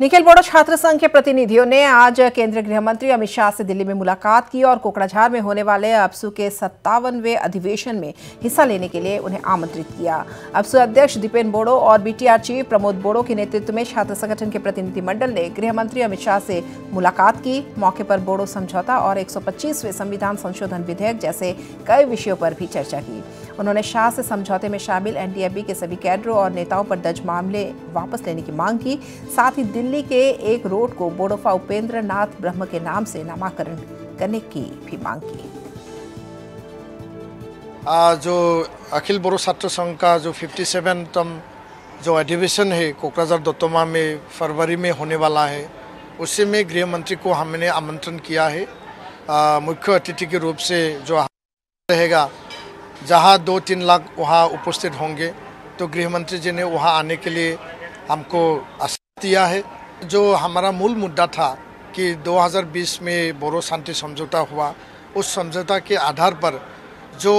निखिल, बोडो छात्र संघ के प्रतिनिधियों ने आज केंद्रीय गृह मंत्री अमित शाह से दिल्ली में मुलाकात की और कोकड़ाझार में होने वाले अबसू के सत्तावनवे अधिवेशन में हिस्सा लेने के लिए उन्हें आमंत्रित किया। अबसू अध्यक्ष दीपेन बोडो और बीटीआर चीफ प्रमोद बोडो के नेतृत्व में छात्र संगठन के प्रतिनिधिमंडल ने गृह मंत्री अमित शाह से मुलाकात की। मौके पर बोडो समझौता और एक संविधान संशोधन विधेयक जैसे कई विषयों पर भी चर्चा की। उन्होंने शाह से समझौते में शामिल एनडीएफबी के सभी कैडरों और नेताओं पर दर्ज मामले वापस लेने की मांग की। साथ ही दिल्ली के एक रोड को बोडोफा उपेंद्र नाथ ब्रह्म के नाम से नामाकरण करने की भी मांग की। जो अखिल बोरो छात्र संघ का जो 57तम जो अधिवेशन है, कोकराझार दत्तोमा में, फरवरी में होने वाला है, उसी में गृह मंत्री को हमने आमंत्रण किया है। मुख्य अतिथि के रूप से जो रहेगा, जहाँ दो तीन लाख वहाँ उपस्थित होंगे तो गृह मंत्री जी ने वहाँ आने के लिए हमको दिया है। जो हमारा मूल मुद्दा था कि 2020 में बोरो शांति समझौता हुआ उस समझौता के आधार पर जो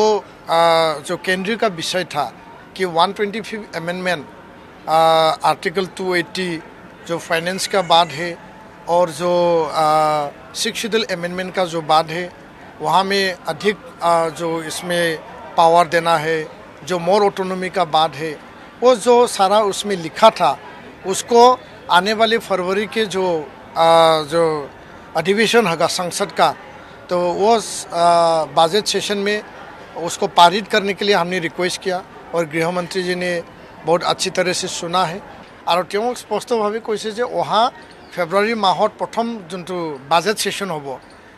आ, जो केंद्रीय का विषय था कि 125 ट्वेंटी अमेंडमेंट आर्टिकल 280 जो फाइनेंस का बाद है और जो सिक्स अमेंडमेंट का जो बाद है वहाँ में अधिक आ, जो इसमें पावर देना है जो मोर ऑटोनोमी का बाद है वो जो सारा उसमें लिखा था उसको आने वाले फरवरी के जो आ, जो अधिवेशन होगा संसद का तो वो बजट सेशन में उसको पारित करने के लिए हमने रिक्वेस्ट किया और गृह मंत्री जी ने बहुत अच्छी तरह से सुना है और তেওঁ স্পষ্টভাৱে কৈছে যে অহা ফেব্ৰুৱাৰী মাহত প্ৰথম যোনটো বাজেট ছেশ্যন হ'ব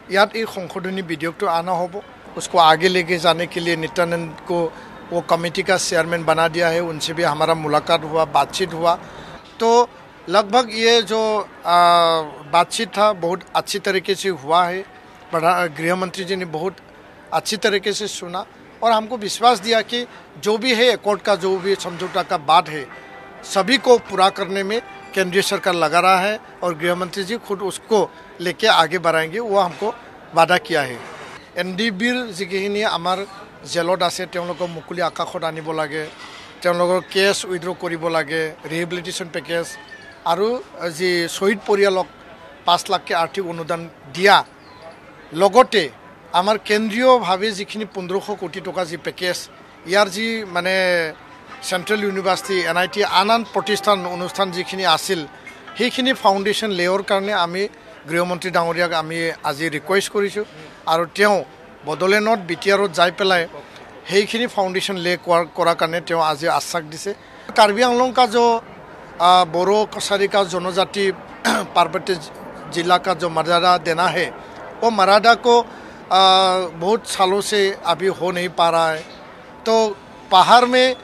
ইয়াত এই সংশোধনী বিধেয়কটো অনা হ'ব उसको आगे लेके जाने के लिए नित्यानंद को वो कमेटी का चेयरमैन बना दिया है उनसे भी हमारा मुलाकात हुआ बातचीत हुआ तो लगभग ये जो बातचीत था बहुत अच्छी तरीके से हुआ है गृह मंत्री जी ने बहुत अच्छी तरीके से सुना और हमको विश्वास दिया कि जो भी है अकॉर्ड का जो भी समझौता का बात है सभी को पूरा करने में केंद्रीय सरकार लगा रहा है और गृह मंत्री जी खुद उसको लेके आगे बढ़ाएंगे वो हमको वादा किया है এন ডি বিৰ যিখিনি আমাৰ জেলত আছে তেওঁলোকক মুকলি আকাশত আনিব লাগে তেওঁলোকৰ কেছ উইড্ৰ কৰিব লাগে ৰিহেবিলিটেশ্যন পেকেজ আৰু যি শ্বহীদ পৰিয়ালক পাঁচ লাখকৈ আৰ্থিক অনুদান দিয়া লগতে আমাৰ কেন্দ্ৰীয়ভাৱে যিখিনি পোন্ধৰশ কোটি টকা যি পেকেজ ইয়াৰ যি মানে central university N I T আন আন প্ৰতিষ্ঠান অনুষ্ঠান যিখিনি আছিল সেইখিনি ফাউণ্ডেশ্যন লেয়ৰ কাৰণে আমি গৃহমন্ত্ৰী ডাঙৰীয়াক আমি আজি ৰিকুৱেষ্ট কৰিছোঁ আৰু তেওঁ বডোলেণ্ডত বি টি আৰত যাই পেলাই সেইখিনি ফাউণ্ডেশ্যন লে কৰাৰ কাৰণে তেওঁ আজি আশ্বাস দিছে। কাৰ্বি আংলং কা जो बोरो कसारी का जनजाति पार्वती जिला का जो मर्यादा देना है वो मर्यादा को बहुत सालों से अभी हो नहीं पा रहा है तो पहाड़ में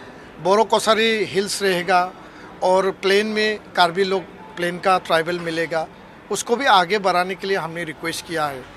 बोरो कसारी हिल्स रहेगा और प्लेन में कार्बी लोग प्लेन का ट्राइबल मिलेगा उसको भी आगे बढ़ाने के लिए हमने रिक्वेस्ट किया है